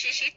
ชิชิ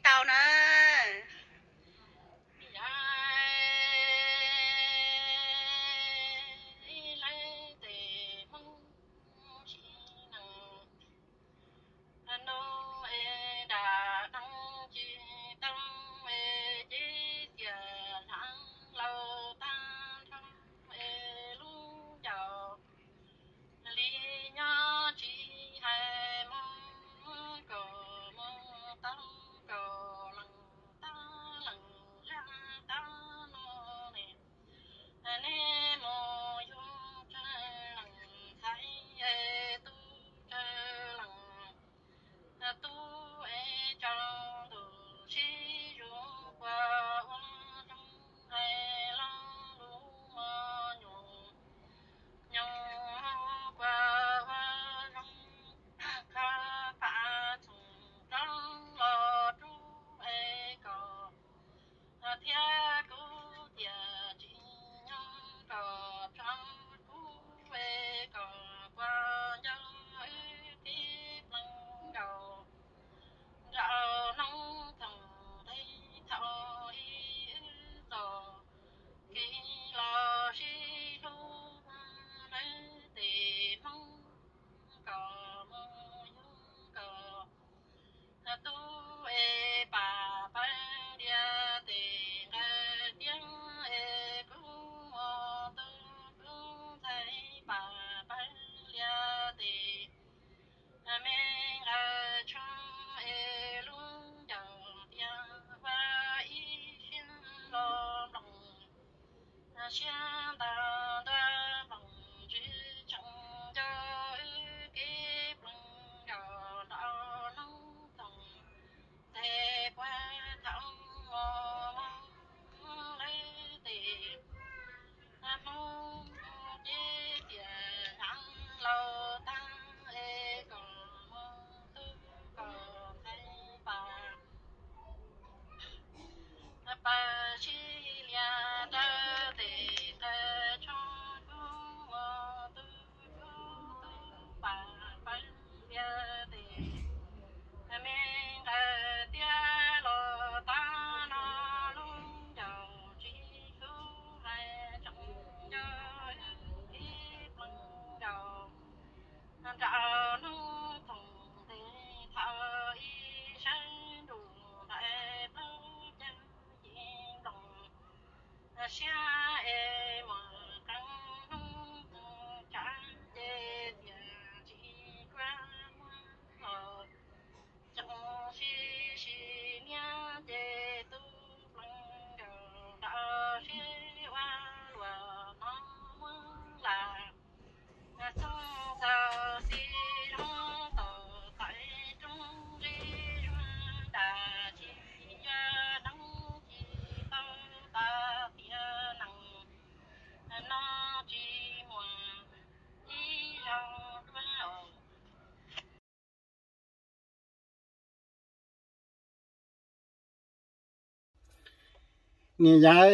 你家。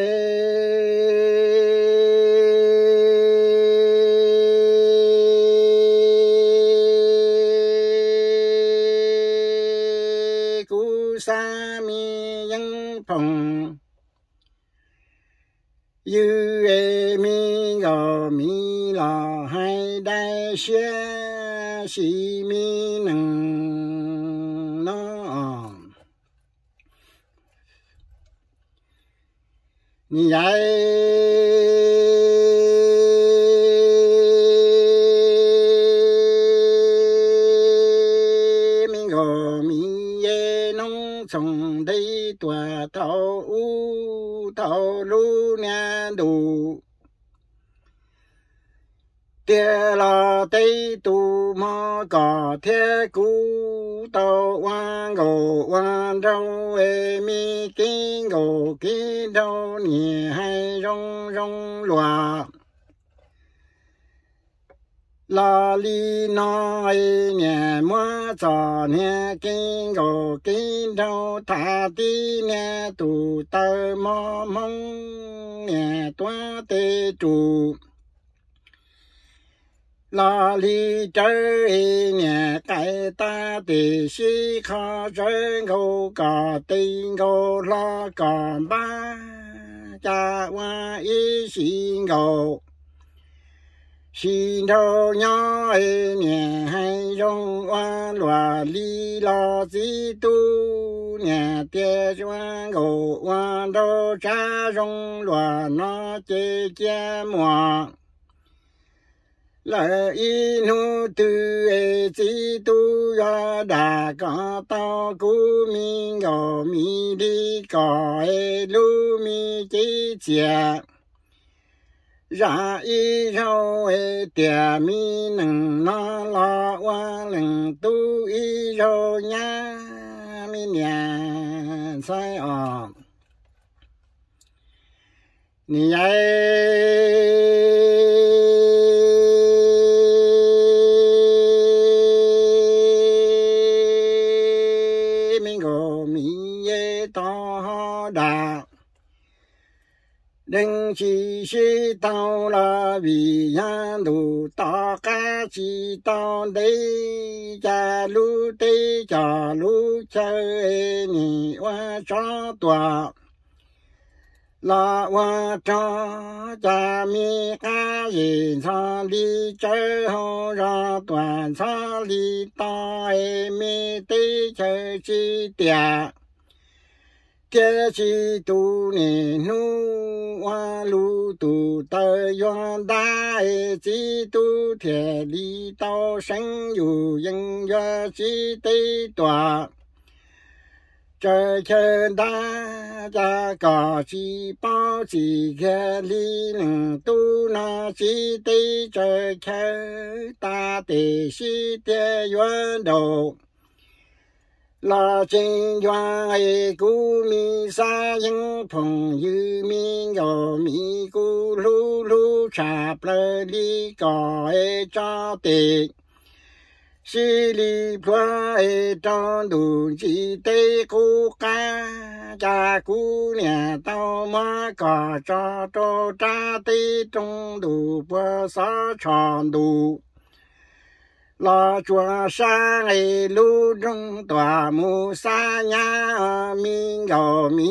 sa mi nhân phòng như e mi gò mi lò hai đại xe si mi nhảy mình gò mình ye nông trồng đây tòa thảo u thảo lu nha đủ tiền là tây tu mà cả thế cũ tàu quan gỗ quan rau ê mi kinh gỗ kinh đâu nhỉ hay rong rong loa la li no ai nhẹ mua cho nhẹ kinh gỗ kinh đâu thả tí nhẹ tụ tơ mò mông nhẹ toa tê trụ là li chơi nhà cái ta thì si khó chơi ngô cả tình ngô lo cả ba cha hoa y si ngô. Xin thâu nhỏ nhà hay rong hoa loa li lo di tu. Nhà tia choa ngô hoa đô cha rong loa nó chê cha mua là y nu tu e chi tu ra đà ca ta cu mi ngô mi đi ca e lu mi chi chia ra y rau e tia mi nâng nó lo qua lừng tu y rau nha mi nhà sai ọ ni ai 继续到了未央路，大家知道哪家路的家路走的你往上多。那我张家面干人厂里走后，让断厂里当一面的着几点。天是独立奴，我路途太远大，基度天里道神有音乐几对段。这天大家各自抱几个里人，都拿几对这天大的西天圆头。Là chính doan ai cú mi sa yên phong yu mi yo mi cú lu lu cha ple li có ai cha tê si li phua ai trong đủ chi tê cú ca, cha cú nhà tao ma cả cha cho cha tê trong đủ phua sa tròn đủ lo chùa sa ngày lu trung tòa mu sa nha mi gò mi.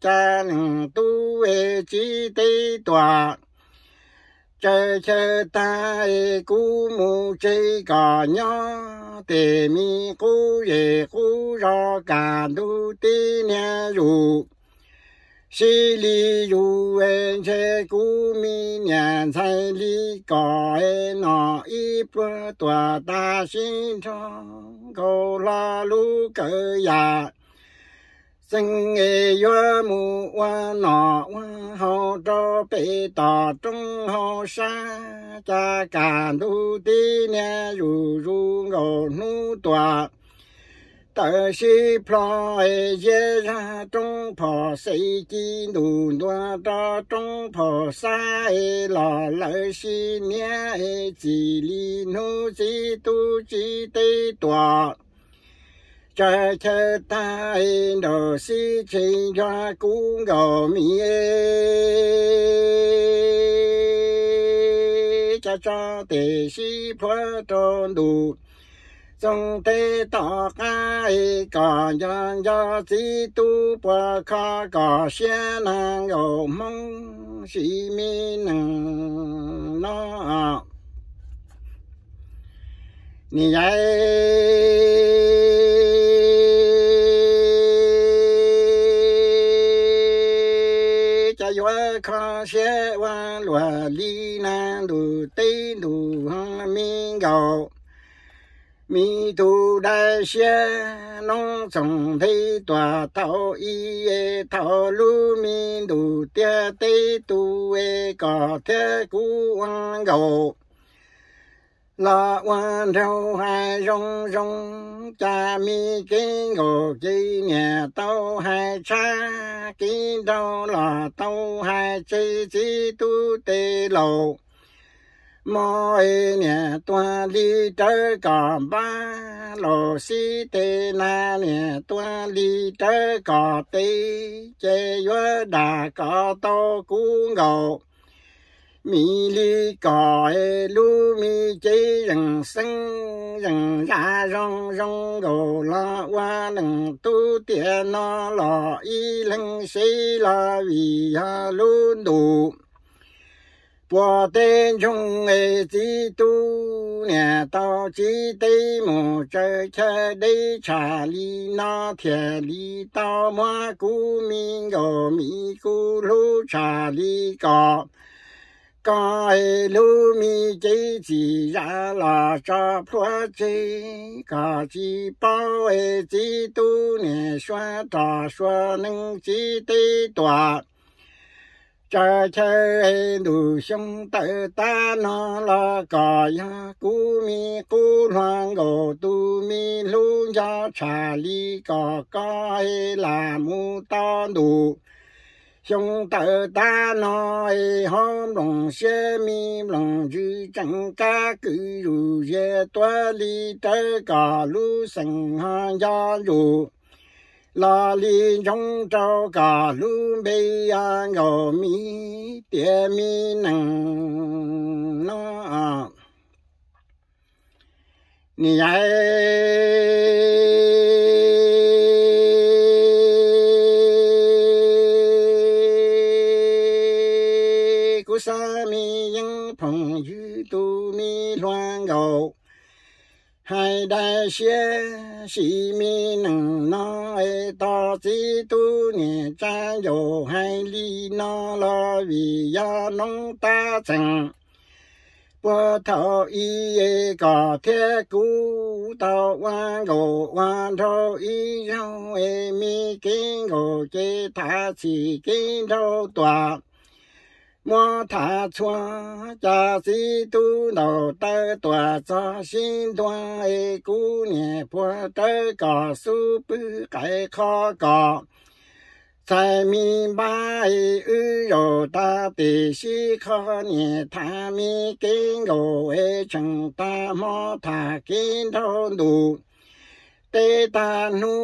Cha nâng tu e chi tê tòa. Chơi chơi ta e cu mu chơi cò nhó. Tề mi cú ye cú ro cả đu tê nha ru 心里有恩在古明年在里高哎那一波多大心肠，高拉路高呀，生爱岳母我那我好找北大中好山，家甘露地年如如我努多。Tờ sĩ plo e dê ra trong phò xây chi đủ đoa ra trong phò sa e lò lỡ sĩ nia e chỉ li nu chỉ tu chỉ tê tòa cha cha ta e đồ sĩ chỉ ra cú gò mi e cha cha tê sĩ phò tròn đủ trong thế tỏ khai cả nhân gia sĩ tu bà kha cả xe nàng ở mong sĩ mi nàng, nó ni ai cha yo kha xe wa lua li nan du tê du ha mi gạo mi tu đại xe nông trồng thấy tòa thảo y e lu mi tu tia tê tu e có thế cú ăn gầu. Là quan rau hai rong rong cha mi cái ngô chi nhà tao hai cha cái đâu là tao hai chi chi tu tê lầu mọi nè toa đi trở cỏ ba, lô si tê na nè, toa li trở cỏ tê, chê vớ đà cỏ tô cú ngộ mi li cỏ e lu mi chê rằng sinh rằng ra rong rong đồ la qua lần tu tiện nó lọ y lăng sĩ la vì ha lu đủ 我等从儿子多念到几代母，这吃的茶里那天里到马谷米高米咕噜茶里高，高哎路米几几呀拉扎破几，高几包诶子都念说大说能几代多。Cha cha đủ sông tự ta nó là cả ya cú mi cú hoang gồ tu mi lu ya cha li cả cái là mu ta đủ chúng ta ta nói hôm lòng xe mi lòng chữ chẳng ca cứ rù dê tua li tơ cả lu sành ha ya rù la li trong trao cả lu bê ya ngô mi tía mi nằng nó ni ai. Sa mi yên phong yu tu mi loan ngô 海带鲜，西米浓，来到最多年战友海里捞了鱼，要弄大餐。波涛一高铁过到湾口，湾口一样外面给我给他去给头段。我他村家是独老的多，长心多的姑娘不单个数不盖可高，在明白的二幼大班是可年他没给我完成他莫他给头路。Tê ta nu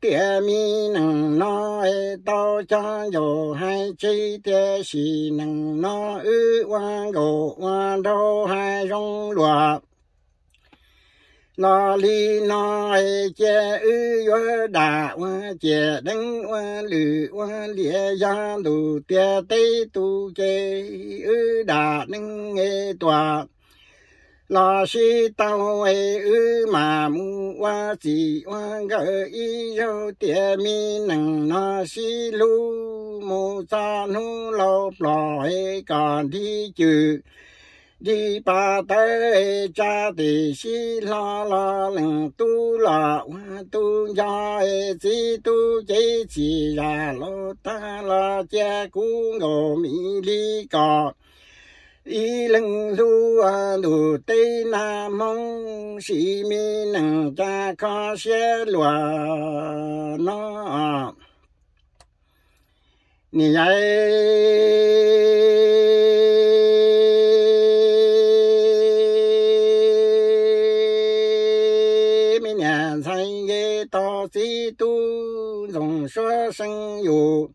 tia mi nằng no e to cho yo hai chi tia si nằng no ư quan go quan đô hai rong lụa lo li no e che ư yo đà wa che đăng wa lü wa lia ya lu tia tê tu che ư đà nâng e tòa la shi tao ư mà mu wa chỉ wa gờ y yo tie mi nang na shi lu mu cha nu lo plo ba cha si tu la wa tu ya tu chế ya lo ta la cu ngô mi li 一人路啊路对那梦，是 luti, 些路那你来明年三月到成都中学生有，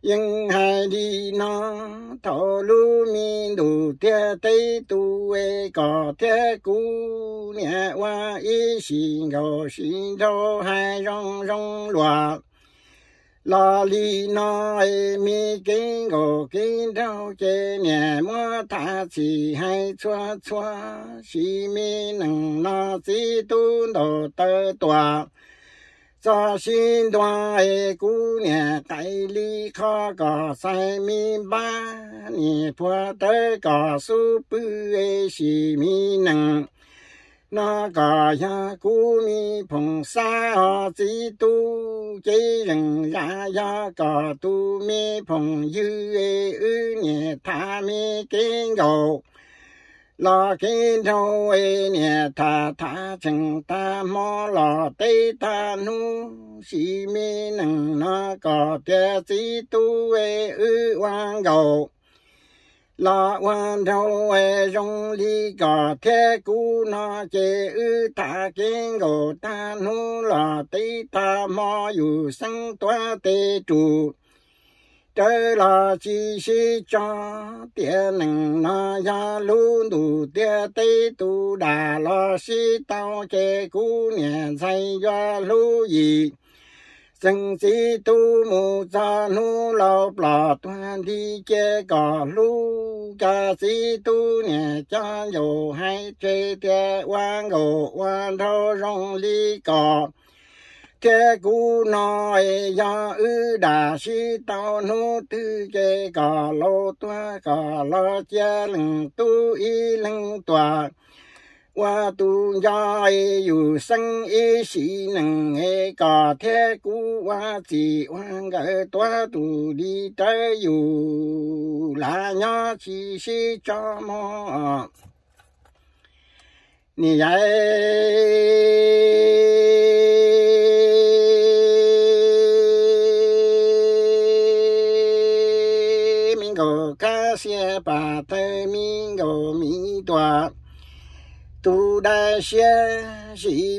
银海里浪陀罗尼奴迭帝都诶高迭姑娘，我一心诺悉陀荣荣罗。拉里那哎咪给我给到这年末大气还错错，西面能拿最多多得多。咱新到的姑娘，带你去个山民班，你不得个手不个西迷难。那个呀，古民朋山啊，最多给人家呀个多民朋友诶，二年他们给要。Lo kinh đâu ấy nè, thà thà chừng ta mò. Lo tê ta nu si mi nằng nó có tia si tu ê ư quang gầu. Lo quan đâu ê rong li có thế cú nó chê ư ta kinh gầu ta nu. Lo tê ta mò dù sang toa tê trụ trời là chỉ sĩ cho tiền nâng na ya lu đủ tiền tây tu đà lo sĩ tao chế cú nhẹ say do lu gì sinh sĩ tu mu cha nu lao bò toàn đi chế cỏ lu. Cha sĩ tu nhẹ cha dù hay chế tiền quan ngộ quan thâu rong ly cỏ chế cú nói do ư đà si tao nô tư chế cà lô tua cà lô chế lưng tu y lưng tòa. Qua tu ya dù sang y sĩ nâng e cà thế cú qua chỉ hoang gỡ tua tu đi tới dù là nhá chỉ si cho mò. Ni xia Pate miñomi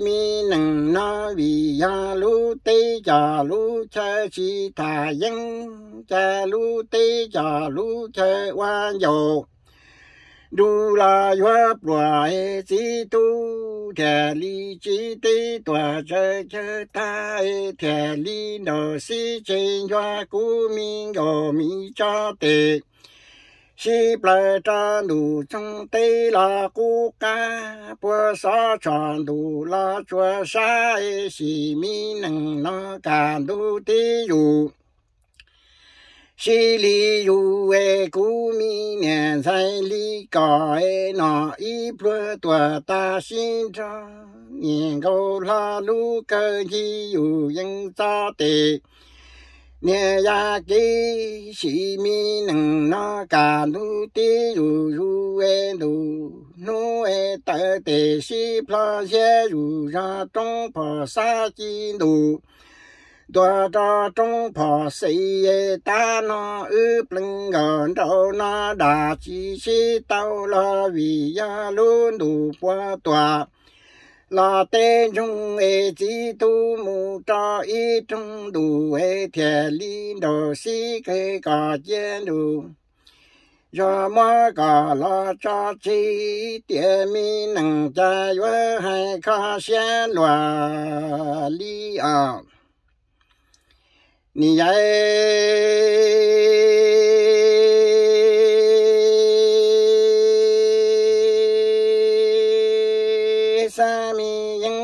米能拿米亚 da 角卢车 ximi nangna viya 波埃及都铁里西地多，再 chi ta yeng jalute chi ple cha nu trong tây la cu ca bua sa tròn đủ la chua sa e si mi nâng na ca du ti yu si li yu e cu mi nian sai li ca e na i ple tua ta xin cha nian go la lu cơ 你呀给西面能那嘎路的如如弯路，路弯得得西坡些如让中坡三几路，多着中坡谁也打那二不个到那大几些到了维亚路路坡多。那对红爱几度目眨，一中路爱天里路，西街高街路，要么个那朝起点米能在月海卡先哪里啊？你来。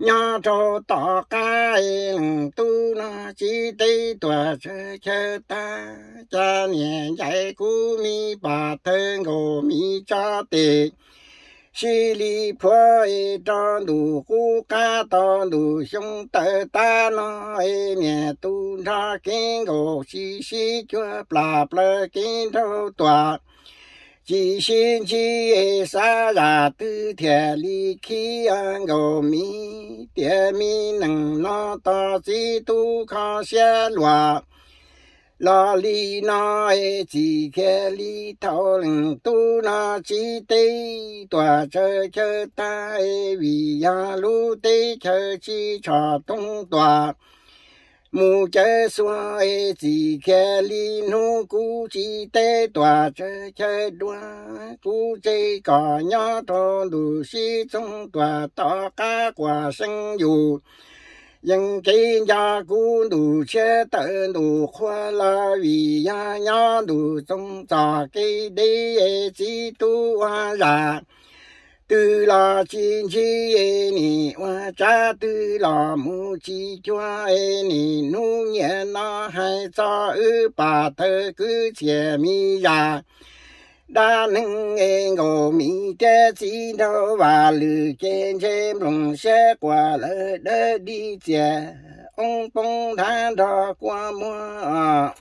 娘朝大街人都那几对多吃吃大，家年在谷米把头我米家的，心里破一张路虎干到路兄弟大那一年都那跟个细细脚不啪跟头多。几星期三日头天里去，我米店面能拿到几多块钱花？哪里拿的几天里头能多拿几袋多？这这单的米呀，路得吃几餐东多。木寨所诶，只可怜我姑只在大寨寨端，姑在个丫头路西中段打家过生油，人家姑路去到路过了雨呀呀路中找个地诶，只渡安。Ra tư la chi chi e ni wa cha, tư la mu chi chua e ni nu nhẹ na hai cha ư bà thơ cứ chè mi ya đa nâng e ngô mi tê chi đâu và lư chen chen rong xe qua lỡ đỡ đi chè ông bông than đó qua mua à.